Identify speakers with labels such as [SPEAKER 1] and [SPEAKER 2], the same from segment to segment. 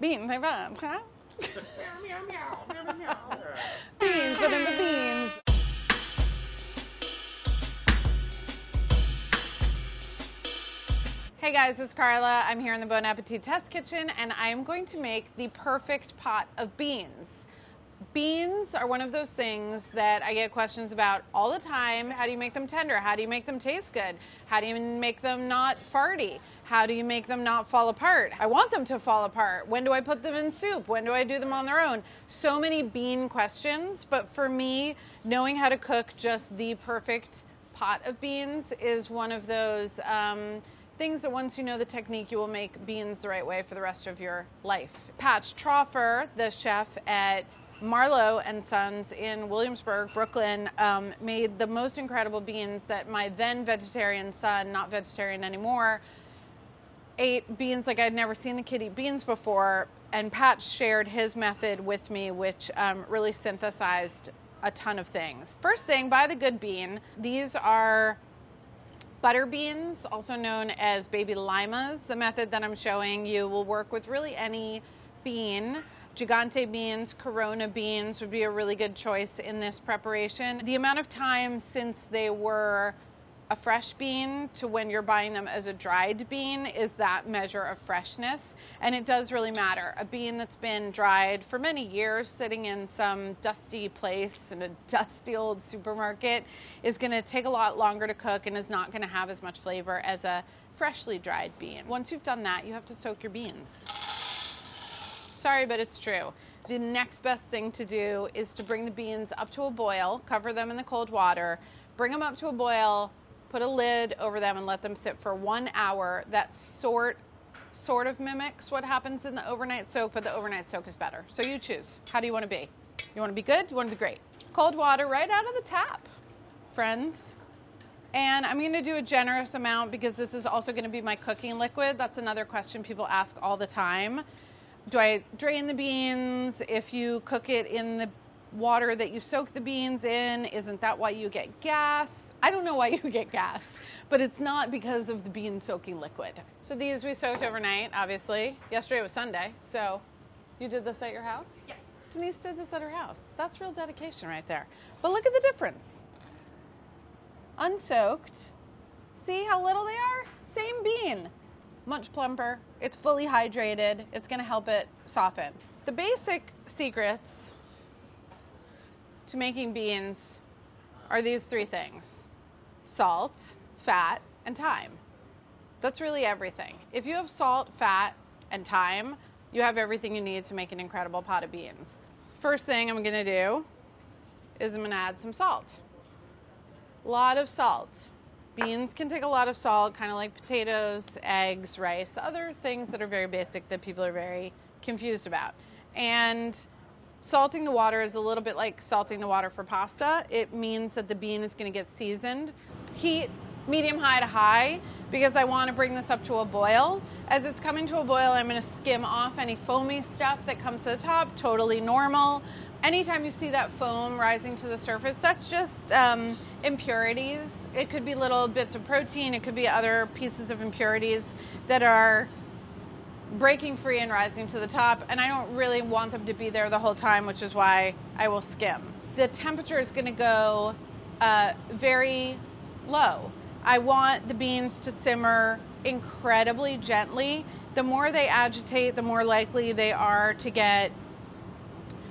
[SPEAKER 1] Beans, I fun, huh? beans, put in the beans. Hey guys, it's Carla. I'm here in the Bon Appetit Test Kitchen and I'm going to make the perfect pot of beans. Beans are one of those things that I get questions about all the time. How do you make them tender? How do you make them taste good? How do you make them not farty? How do you make them not fall apart? I want them to fall apart. When do I put them in soup? When do I do them on their own? So many bean questions, but for me, knowing how to cook just the perfect pot of beans is one of those um, things that once you know the technique, you will make beans the right way for the rest of your life. Patch Troffer, the chef at Marlow and Sons in Williamsburg, Brooklyn, um, made the most incredible beans that my then vegetarian son, not vegetarian anymore, ate beans like I'd never seen the kid eat beans before. And Pat shared his method with me, which um, really synthesized a ton of things. First thing, buy the good bean. These are butter beans, also known as baby limas. The method that I'm showing you will work with really any bean. Gigante beans, Corona beans would be a really good choice in this preparation. The amount of time since they were a fresh bean to when you're buying them as a dried bean is that measure of freshness. And it does really matter. A bean that's been dried for many years, sitting in some dusty place in a dusty old supermarket, is going to take a lot longer to cook and is not going to have as much flavor as a freshly dried bean. Once you've done that, you have to soak your beans. Sorry, but it's true. The next best thing to do is to bring the beans up to a boil, cover them in the cold water, bring them up to a boil, put a lid over them and let them sit for one hour. That sort sort of mimics what happens in the overnight soak, but the overnight soak is better. So you choose. How do you want to be? You want to be good? You want to be great? Cold water right out of the tap, friends. And I'm going to do a generous amount because this is also going to be my cooking liquid. That's another question people ask all the time. Do I drain the beans? If you cook it in the water that you soak the beans in? Isn't that why you get gas? I don't know why you get gas, but it's not because of the bean soaking liquid. So these we soaked overnight, obviously. Yesterday was Sunday, so you did this at your house?
[SPEAKER 2] Yes.
[SPEAKER 1] Denise did this at her house. That's real dedication right there. But look at the difference. Unsoaked. See how little they are? Same bean. Much plumper. It's fully hydrated. It's going to help it soften. The basic secrets to making beans are these three things salt, fat, and time. That's really everything. If you have salt, fat, and time, you have everything you need to make an incredible pot of beans. First thing I'm gonna do is I'm gonna add some salt. A lot of salt. Beans can take a lot of salt, kind of like potatoes, eggs, rice, other things that are very basic that people are very confused about. And Salting the water is a little bit like salting the water for pasta. It means that the bean is going to get seasoned. Heat medium high to high because I want to bring this up to a boil. As it's coming to a boil, I'm going to skim off any foamy stuff that comes to the top, totally normal. Anytime you see that foam rising to the surface, that's just um, impurities. It could be little bits of protein, it could be other pieces of impurities that are breaking free and rising to the top, and I don't really want them to be there the whole time, which is why I will skim. The temperature is going to go uh, very low. I want the beans to simmer incredibly gently. The more they agitate, the more likely they are to get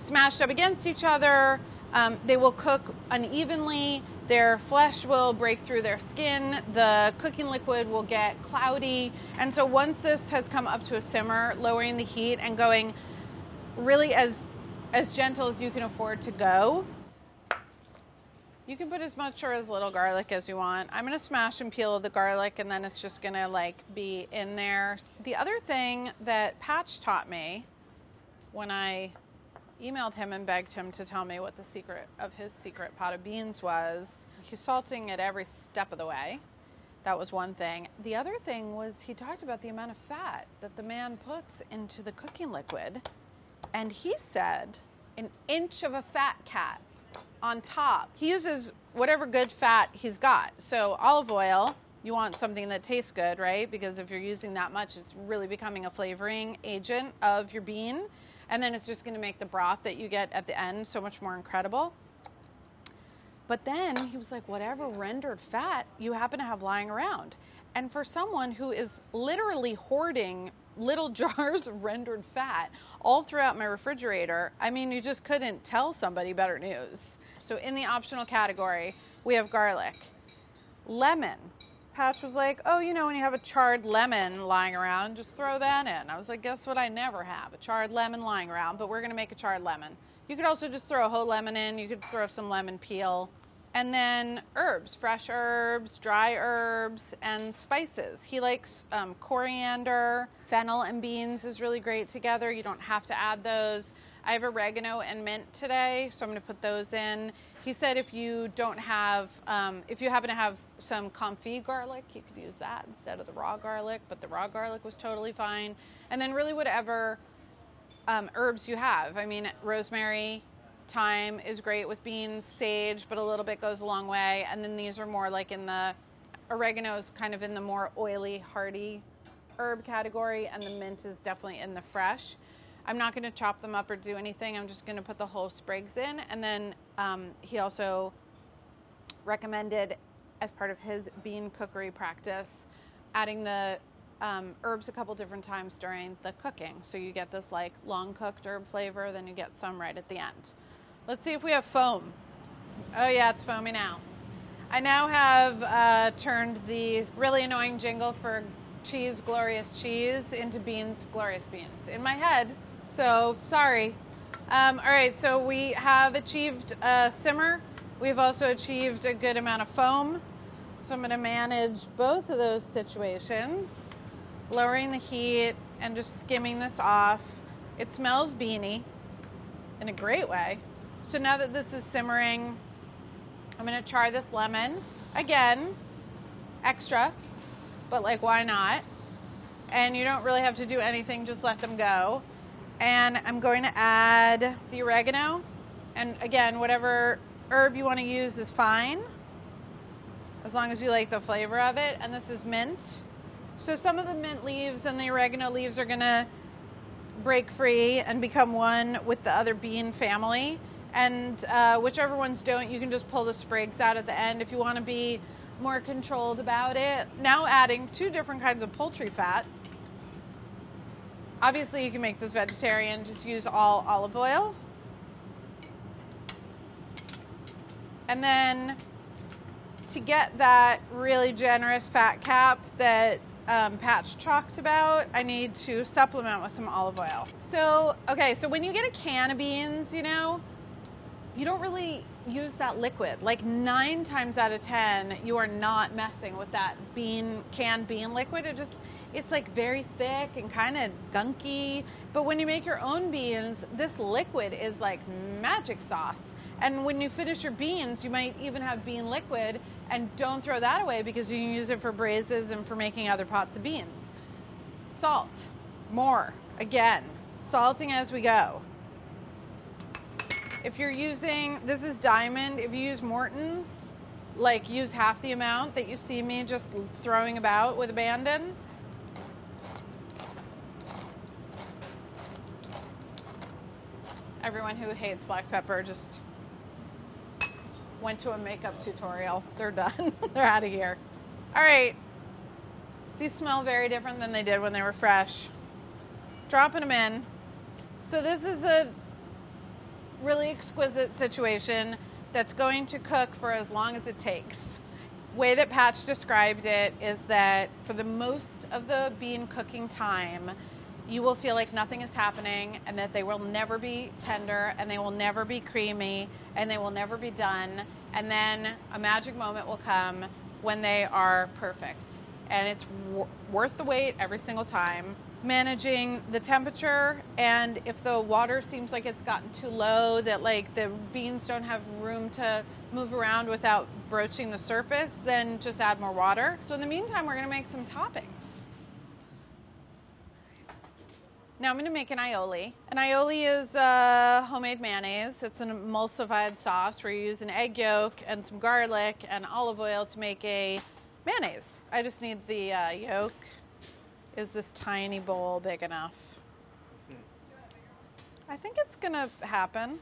[SPEAKER 1] smashed up against each other. Um, they will cook unevenly. Their flesh will break through their skin, the cooking liquid will get cloudy. And so once this has come up to a simmer, lowering the heat and going really as as gentle as you can afford to go. You can put as much or as little garlic as you want. I'm gonna smash and peel the garlic and then it's just gonna like be in there. The other thing that Patch taught me when I emailed him and begged him to tell me what the secret of his secret pot of beans was. He's salting at every step of the way. That was one thing. The other thing was he talked about the amount of fat that the man puts into the cooking liquid. And he said an inch of a fat cap on top. He uses whatever good fat he's got. So olive oil, you want something that tastes good, right? Because if you're using that much, it's really becoming a flavoring agent of your bean. And then it's just gonna make the broth that you get at the end so much more incredible. But then he was like, whatever rendered fat you happen to have lying around. And for someone who is literally hoarding little jars of rendered fat all throughout my refrigerator, I mean, you just couldn't tell somebody better news. So in the optional category, we have garlic, lemon. Patch was like, oh, you know, when you have a charred lemon lying around, just throw that in. I was like, guess what? I never have a charred lemon lying around, but we're going to make a charred lemon. You could also just throw a whole lemon in. You could throw some lemon peel. And then herbs, fresh herbs, dry herbs, and spices. He likes um, coriander, fennel, and beans is really great together. You don't have to add those. I have oregano and mint today, so I'm going to put those in. He said if you don't have, um, if you happen to have some confit garlic, you could use that instead of the raw garlic, but the raw garlic was totally fine. And then really whatever um, herbs you have. I mean, rosemary, Thyme is great with beans, sage, but a little bit goes a long way. And then these are more like in the oregano is kind of in the more oily, hearty herb category, and the mint is definitely in the fresh. I'm not going to chop them up or do anything. I'm just going to put the whole sprigs in. And then um, he also recommended, as part of his bean cookery practice, adding the um, herbs a couple different times during the cooking. So you get this like long cooked herb flavor, then you get some right at the end. Let's see if we have foam. Oh yeah, it's foamy now. I now have uh, turned the really annoying jingle for cheese, glorious cheese into beans, glorious beans in my head. So sorry. Um, all right, so we have achieved a simmer. We've also achieved a good amount of foam. So I'm going to manage both of those situations, lowering the heat and just skimming this off. It smells beany in a great way. So now that this is simmering, I'm gonna char this lemon. Again, extra, but like why not? And you don't really have to do anything, just let them go. And I'm going to add the oregano. And again, whatever herb you wanna use is fine, as long as you like the flavor of it. And this is mint. So some of the mint leaves and the oregano leaves are gonna break free and become one with the other bean family and uh, whichever ones don't, you can just pull the sprigs out at the end if you want to be more controlled about it. Now adding two different kinds of poultry fat. Obviously, you can make this vegetarian, just use all olive oil. And then to get that really generous fat cap that um, Patch talked about, I need to supplement with some olive oil. So, okay, so when you get a can of beans, you know, you don't really use that liquid. Like nine times out of ten, you are not messing with that bean canned bean liquid. It just it's like very thick and kind of gunky. But when you make your own beans, this liquid is like magic sauce. And when you finish your beans, you might even have bean liquid and don't throw that away because you can use it for braises and for making other pots of beans. Salt, more, again, salting as we go. If you're using, this is diamond, if you use Morton's, like use half the amount that you see me just throwing about with abandon. Everyone who hates black pepper just went to a makeup tutorial. They're done. They're out of here. All right. These smell very different than they did when they were fresh. Dropping them in. So this is a really exquisite situation that's going to cook for as long as it takes. Way that Patch described it is that for the most of the bean cooking time, you will feel like nothing is happening and that they will never be tender and they will never be creamy and they will never be done. And then a magic moment will come when they are perfect. And it's worth the wait every single time managing the temperature and if the water seems like it's gotten too low that like the beans don't have room to move around without broaching the surface then just add more water so in the meantime we're going to make some toppings now i'm going to make an aioli an aioli is a homemade mayonnaise it's an emulsified sauce where you use an egg yolk and some garlic and olive oil to make a mayonnaise. I just need the uh, yolk. Is this tiny bowl big enough? I think it's gonna happen.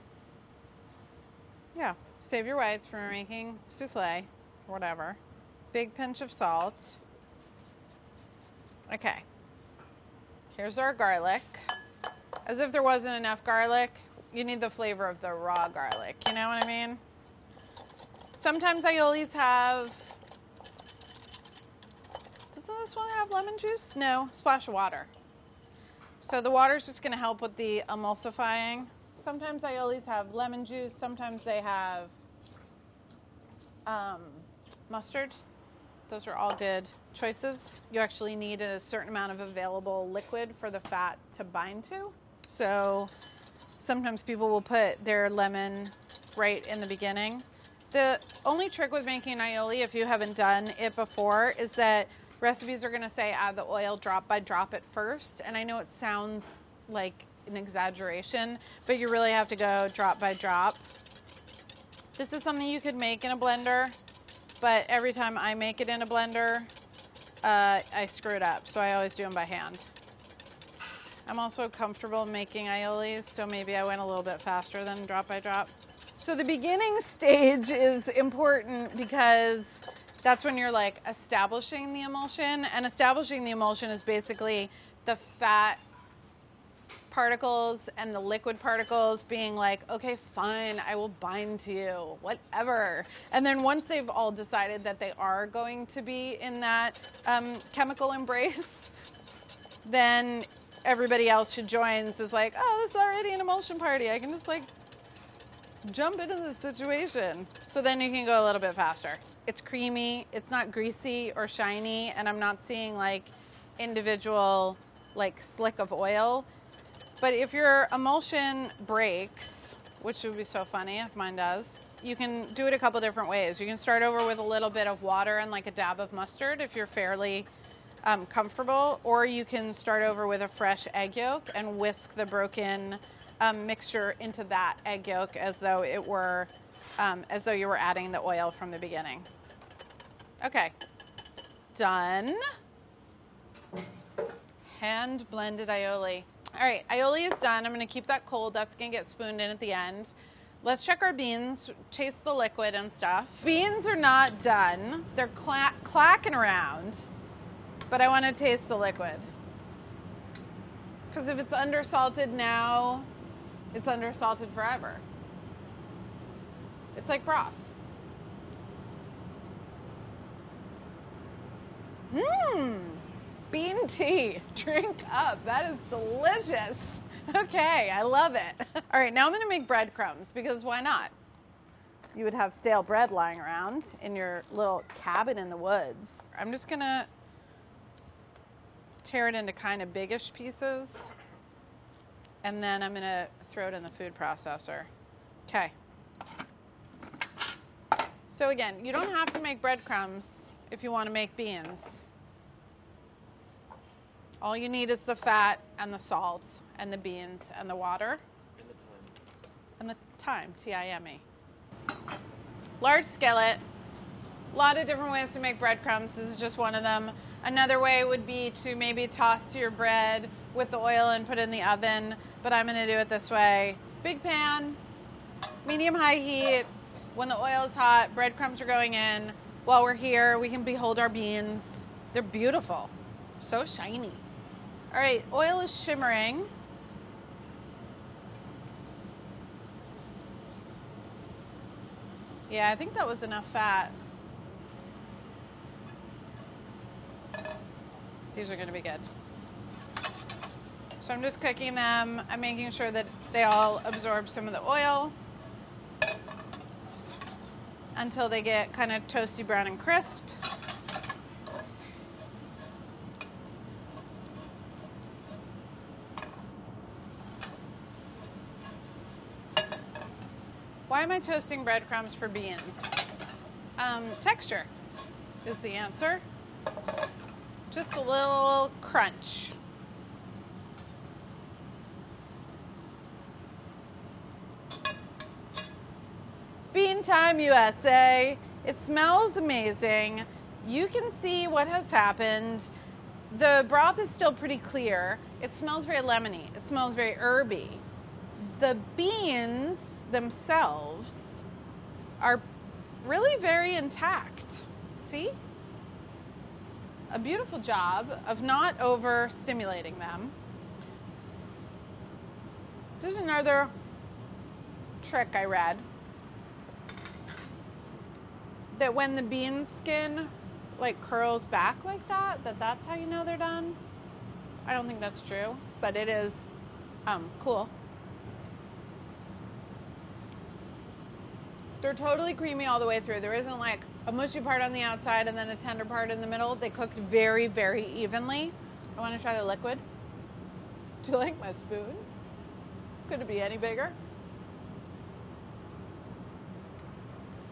[SPEAKER 1] Yeah, save your whites for making souffle, whatever. Big pinch of salt. Okay. Here's our garlic. As if there wasn't enough garlic, you need the flavor of the raw garlic. You know what I mean? Sometimes aiolis have. Doesn't this one have lemon juice? No, splash of water. So the water is just going to help with the emulsifying. Sometimes aiolis have lemon juice. Sometimes they have um, mustard. Those are all good choices. You actually need a certain amount of available liquid for the fat to bind to. So sometimes people will put their lemon right in the beginning. The only trick with making aioli, if you haven't done it before, is that recipes are going to say add the oil drop by drop at first. And I know it sounds like an exaggeration, but you really have to go drop by drop. This is something you could make in a blender, but every time I make it in a blender, uh, I screw it up. So I always do them by hand. I'm also comfortable making aiolis, so maybe I went a little bit faster than drop by drop. So the beginning stage is important because that's when you're like establishing the emulsion. And establishing the emulsion is basically the fat particles and the liquid particles being like, okay, fine, I will bind to you, whatever. And then once they've all decided that they are going to be in that um, chemical embrace, then everybody else who joins is like, oh, this is already an emulsion party. I can just like jump into the situation. So then you can go a little bit faster. It's creamy, it's not greasy or shiny, and I'm not seeing like individual like slick of oil. But if your emulsion breaks, which would be so funny if mine does, you can do it a couple different ways. You can start over with a little bit of water and like a dab of mustard if you're fairly um, comfortable, or you can start over with a fresh egg yolk and whisk the broken um, mixture into that egg yolk as though it were, um, as though you were adding the oil from the beginning. Okay, done. Hand blended aioli. All right, aioli is done. I'm gonna keep that cold. That's gonna get spooned in at the end. Let's check our beans, taste the liquid and stuff. Beans are not done. They're cla clacking around, but I wanna taste the liquid. Because if it's undersalted now, it's undersalted forever. It's like broth. Mmm. Bean tea. Drink up. That is delicious. Okay, I love it. All right, now I'm going to make breadcrumbs because why not? You would have stale bread lying around in your little cabin in the woods. I'm just going to tear it into kind of biggish pieces and then I'm going to throw it in the food processor. Okay. So again, you don't have to make breadcrumbs if you want to make beans. All you need is the fat and the salt and the beans and the water.
[SPEAKER 2] And the time.
[SPEAKER 1] And the time, T-I-M-E. Large skillet. A lot of different ways to make breadcrumbs. This is just one of them. Another way would be to maybe toss your bread with the oil and put it in the oven, but I'm gonna do it this way. Big pan, medium high heat. When the oil is hot, breadcrumbs are going in. While we're here, we can behold our beans. They're beautiful, so shiny. All right, oil is shimmering. Yeah, I think that was enough fat. These are gonna be good. So I'm just cooking them. I'm making sure that they all absorb some of the oil until they get kind of toasty brown and crisp. Why am I toasting breadcrumbs for beans? Um, texture is the answer. Just a little crunch. Bean Time USA. It smells amazing. you can see what has happened. The broth is still pretty clear. It smells very lemony. It smells very herby. The beans themselves are really very intact. See? A beautiful job of not overstimulating them. There's another trick I read that when the bean skin like curls back like that, that that's how you know they're done. I don't think that's true, but it is um, cool. They're totally creamy all the way through. There isn't like a mushy part on the outside and then a tender part in the middle. They cooked very, very evenly. I want to try the liquid. Do you like my spoon? Could it be any bigger?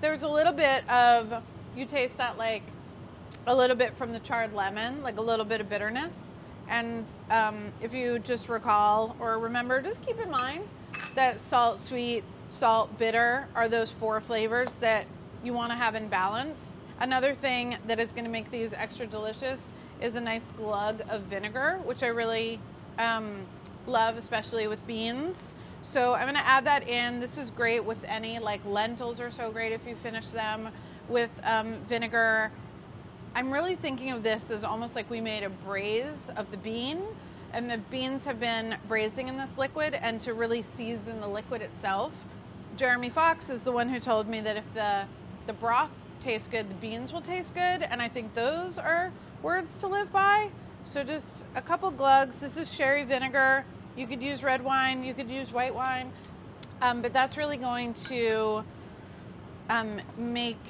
[SPEAKER 1] There's a little bit of, you taste that like a little bit from the charred lemon, like a little bit of bitterness. And um, if you just recall or remember, just keep in mind that salt, sweet, salt, bitter are those four flavors that you want to have in balance. Another thing that is going to make these extra delicious is a nice glug of vinegar, which I really um, love, especially with beans. So I'm going to add that in. This is great with any, like lentils are so great if you finish them with um, vinegar. I'm really thinking of this as almost like we made a braise of the bean, and the beans have been braising in this liquid, and to really season the liquid itself. Jeremy Fox is the one who told me that if the the broth tastes good, the beans will taste good, and I think those are words to live by. So just a couple glugs. This is sherry vinegar. You could use red wine. You could use white wine, um, but that's really going to um, make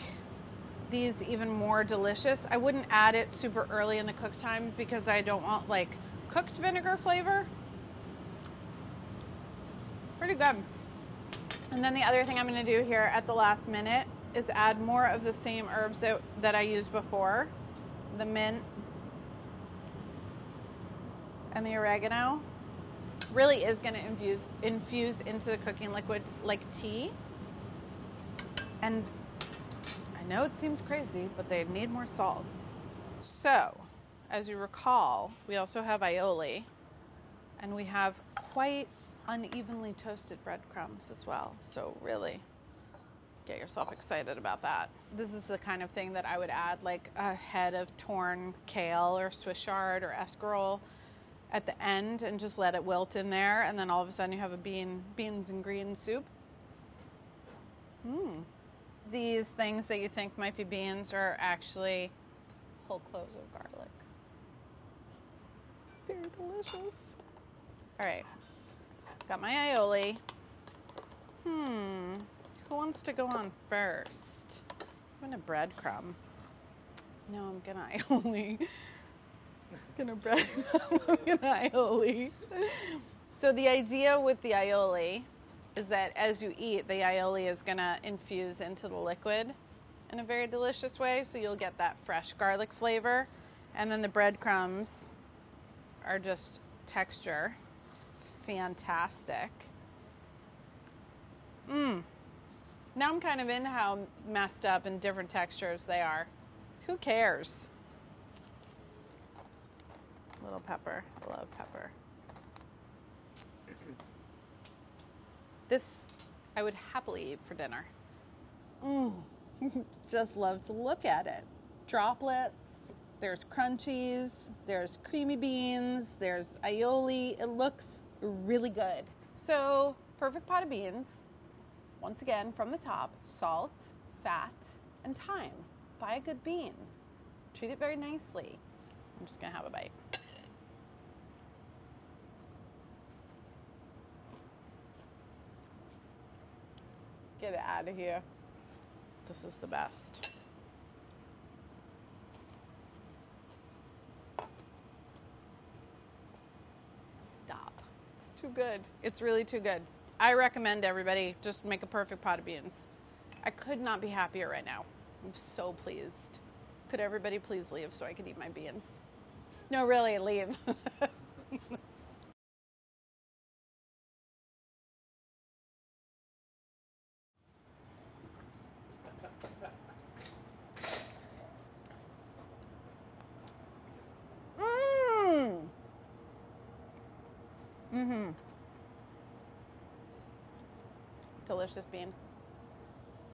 [SPEAKER 1] these even more delicious. I wouldn't add it super early in the cook time because I don't want like cooked vinegar flavor. Pretty good. And then the other thing I'm going to do here at the last minute is add more of the same herbs that, that I used before. The mint and the oregano really is going to infuse infuse into the cooking liquid like tea. And I know it seems crazy, but they need more salt. So, as you recall, we also have aioli, and we have quite unevenly toasted breadcrumbs as well. So, really, get yourself excited about that. This is the kind of thing that I would add like a head of torn kale or Swiss chard or escarole at the end and just let it wilt in there and then all of a sudden you have a bean beans and greens soup. Mmm these things that you think might be beans are actually whole cloves of garlic. Very delicious. All right, got my aioli. Hmm, who wants to go on first? I'm gonna breadcrumb. No, I'm gonna aioli. gonna bread. I'm gonna aioli. So the idea with the aioli is that as you eat, the aioli is to infuse into the liquid in a very delicious way. So you'll get that fresh garlic flavor. And then the breadcrumbs are just texture. Fantastic. Mmm. Now I'm kind of in how messed up and different textures they are. Who cares? Little pepper. I love pepper. This I would happily eat for dinner. Mm. Just love to look at it. Droplets, there's crunchies, there's creamy beans, there's aioli. It looks really good. So, perfect pot of beans. Once again, from the top, salt, fat, and time. Buy a good bean. Treat it very nicely. I'm just gonna have a bite. Get it out of here. This is the best. Stop. It's too good. It's really too good. I recommend everybody just make a perfect pot of beans. I could not be happier right now. I'm so pleased. Could everybody please leave so I could eat my beans? No, really, leave. Delicious bean.